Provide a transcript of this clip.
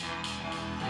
Música